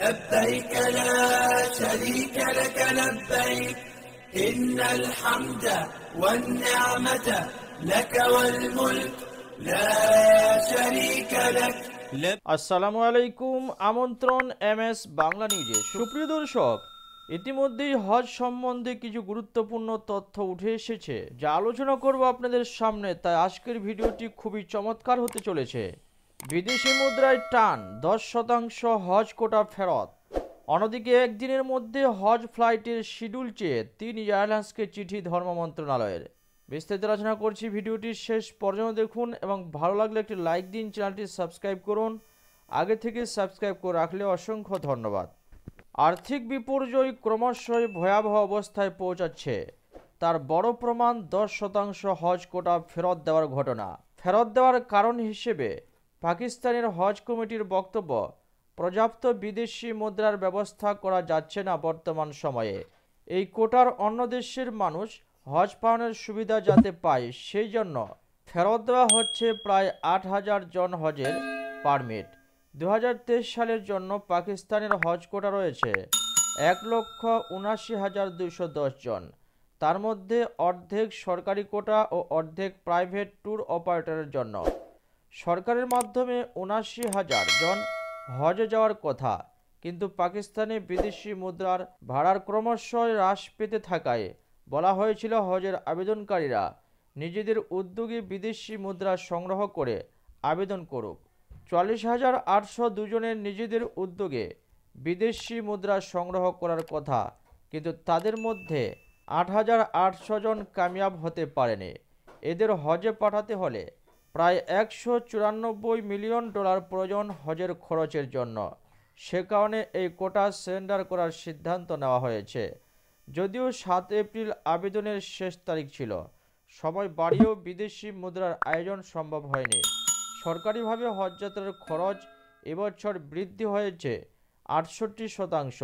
لبيك لا شريك لك لبيك إن الحمد والنعمة لك والملك لا شريك لك আসসালামু আলাইকুম আমন্ত্রণ এম এস বাংলা নিউজে সুপ্রিয় দর্শক ইতিমধ্যেই হজ সম্বন্ধে কিছু গুরুত্বপূর্ণ তথ্য উঠে এসেছে যা আলোচনা করব আপনাদের সামনে তাই আজকের ভিডিওটি খুবই চমৎকার হতে চলেছে বিদেশি মুদ্রায় টান, দশ শতাংশ হজ কোটা ফেরত। অন্যদিকে একদিনের মধ্যে হজ ফ্লাইটের শিডিউল চেয়ে তিন এয়ারলাইন্সকে চিঠি ধর্ম মন্ত্রণালয়ের। বিস্তারিত আলোচনা করছি ভিডিওটির শেষ পর্যন্ত দেখুন এবং ভালো লাগলে একটি লাইক দিন, চ্যানেলটি সাবস্ক্রাইব করুন। আগে থেকে সাবস্ক্রাইব করে রাখলে অসংখ্য ধন্যবাদ। আর্থিক বিপর্যয় ক্রমশই ভয়াবহ অবস্থায় পৌঁছাচ্ছে। তার বড় প্রমাণ, দশ শতাংশ হজ কোটা ফেরত দেওয়ার ঘটনা। ফেরত দেওয়ার কারণ হিসেবে পাকিস্তানের হজ কমিটির বক্তব্য, পর্যাপ্ত বিদেশি মুদ্রার ব্যবস্থা করা যাচ্ছে না বর্তমান সময়ে। এই কোটার অন্য দেশের মানুষ হজ পালনের সুবিধা যাতে পায়, সেই জন্য ফেরত দেওয়া হচ্ছে প্রায় আট হাজার জন হজের পারমিট। দু হাজার তেইশ সালের জন্য পাকিস্তানের হজ কোটা রয়েছে এক লক্ষ উনাশি হাজার দুশো দশ জন। তার মধ্যে অর্ধেক সরকারি কোটা ও অর্ধেক প্রাইভেট ট্যুর অপারেটরের জন্য। সরকারের মাধ্যমে উনাশি হাজার জন হজে যাওয়ার কথা, কিন্তু পাকিস্তানে বিদেশি মুদ্রার ভাড়ার ক্রমশ হ্রাস পেতে থাকায় বলা হয়েছিল হজের আবেদনকারীরা নিজেদের উদ্যোগে বিদেশি মুদ্রা সংগ্রহ করে আবেদন করুক। চল্লিশ হাজার আটশো দুজনের নিজেদের উদ্যোগে বিদেশি মুদ্রা সংগ্রহ করার কথা, কিন্তু তাদের মধ্যে আট হাজার আটশো জন কামিয়াব হতে পারেনি। এদের হজে পাঠাতে হলে প্রায় একশো চুরানব্বই মিলিয়ন ডলার প্রয়োজন হজের খরচের জন্য। সে কারণে এই কোটা সেন্ডার করার সিদ্ধান্ত নেওয়া হয়েছে। যদিও সাত এপ্রিল আবেদনের শেষ তারিখ ছিল, সময় বাড়িয়েও বিদেশি মুদ্রার আয়োজন সম্ভব হয়নি। সরকারিভাবে হজযাত্রার খরচ এবছর বৃদ্ধি হয়েছে আটষট্টি শতাংশ,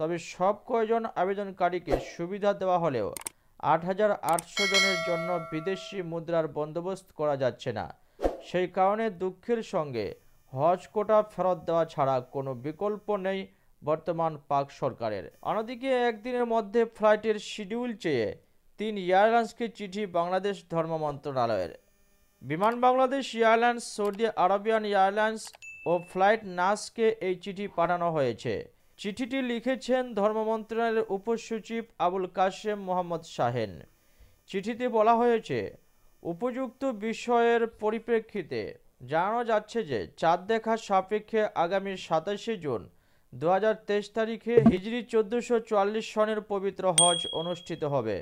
তবে সব কয়জন আবেদনকারীকে সুবিধা দেওয়া হলেও আট হাজার আটশো জনের জন্য বিদেশি মুদ্রার বন্দোবস্ত করা যাচ্ছে না। সেই কারণে দুঃখের সঙ্গে হজ কোটা ফেরত দেওয়া ছাড়া কোনো বিকল্প নেই বর্তমান পাক সরকারের। অন্যদিকে একদিনের মধ্যে ফ্লাইটের শিডিউল চেয়ে তিন এয়ারলাইন্সকে চিঠি বাংলাদেশ ধর্ম মন্ত্রণালয়ের। Biman Bangladesh airlines, Saudi Arabian airlines ও ফ্লাইট নাসকে এই চিঠি পাঠানো হয়েছে। চিঠিটি লিখেছেন ধর্ম মন্ত্রণালয়ের উপসচিব আবুল কাশেম মোহাম্মদ শাহেন। চিঠিতে বলা হয়েছে, উপযুক্ত বিষয়ের পরিপ্রেক্ষিতে জানানো যাচ্ছে যে, চাঁদ দেখার সাপেক্ষে আগামী সাতাশে জুন দু হাজার তেইশ তারিখে হিজরি চোদ্দোশো সনের পবিত্র হজ অনুষ্ঠিত হবে।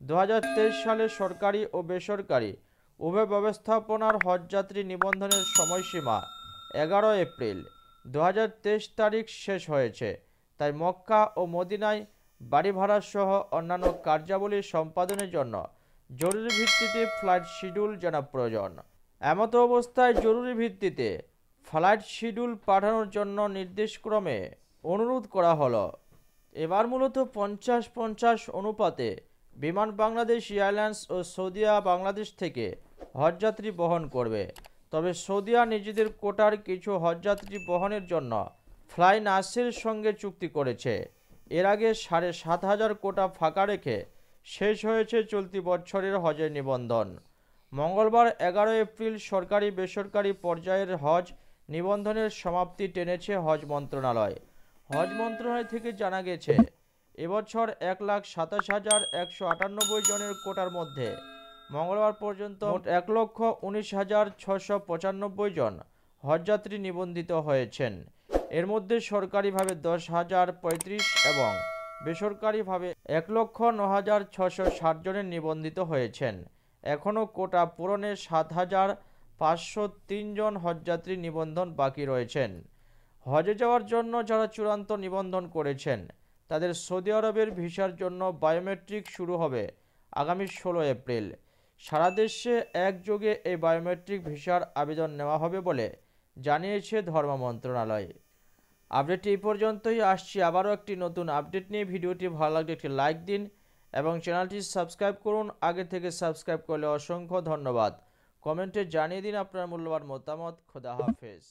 দু হাজার তেইশ সালে সরকারি ও বেসরকারি উভয় ব্যবস্থাপনার হজযাত্রী নিবন্ধনের সময়সীমা এগারো এপ্রিল। দু হাজার তেইশ তারিখ শেষ হয়েছে। তাই মক্কা ও মদিনায় বাড়ি ভাড়া সহ অন্যান্য কার্যাবলী সম্পাদনের জন্য জরুরি ভিত্তিতে ফ্লাইট শিডিউল জানা প্রয়োজন। এমত অবস্থায় জরুরি ভিত্তিতে ফ্লাইট শিডিউল পাঠানোর জন্য নির্দেশক্রমে অনুরোধ করা হলো। এবার মূলত পঞ্চাশ পঞ্চাশ অনুপাতে বিমান বাংলাদেশ এয়ারলাইন্স ও সৌদিয়া বাংলাদেশ থেকে হজযাত্রী বহন করবে। তবে সৌদিয়া নিজেদের কোটার কিছু হজযাত্রী বহনের জন্য ফ্লাই নাসের সঙ্গে চুক্তি করেছে। এর আগে সাড়ে সাত হাজার কোটা ফাঁকা রেখে শেষ হয়েছে চলতি বছরের হজের নিবন্ধন। মঙ্গলবার এগারো এপ্রিল সরকারি বেসরকারি পর্যায়ের হজ নিবন্ধনের সমাপ্তি টেনেছে হজ মন্ত্রণালয়। হজ মন্ত্রণালয় থেকে জানা গেছে, এবছর এক লাখ সাতাশ হাজার একশো আটানব্বই জনের কোটার মধ্যে মঙ্গলবার পর্যন্ত মোট এক লক্ষ উনিশ হাজার ছশো পঁচানব্বই জন হজযাত্রী নিবন্ধিত হয়েছেন। এর মধ্যে সরকারিভাবে দশ হাজার পঁয়ত্রিশ এবং বেসরকারিভাবে এক লক্ষ ন হাজার ছশো ষাট জনের নিবন্ধিত হয়েছেন। এখনও কোটা পূরণে সাত হাজার পাঁচশো তিনজন হজযাত্রী নিবন্ধন বাকি রয়েছেন। হজে যাওয়ার জন্য যারা চূড়ান্ত নিবন্ধন করেছেন তাদের সৌদি আরবের ভিসার জন্য বায়োমেট্রিক শুরু হবে আগামী ষোলো এপ্রিল। সারা দেশে একযোগে এই বায়োমেট্রিক ভিসার আবেদন নেওয়া হবে বলে জানিয়েছে ধর্ম মন্ত্রণালয়। আপডেটটি এই পর্যন্তই। আসছি আবারও একটি নতুন আপডেট নিয়ে। ভিডিওটি ভালো লাগলে একটি লাইক দিন এবং চ্যানেলটি সাবস্ক্রাইব করুন। আগে থেকে সাবস্ক্রাইব করলে অসংখ্য ধন্যবাদ। কমেন্টে জানিয়ে দিন আপনার মূল্যবান মতামত। খোদা হাফেজ।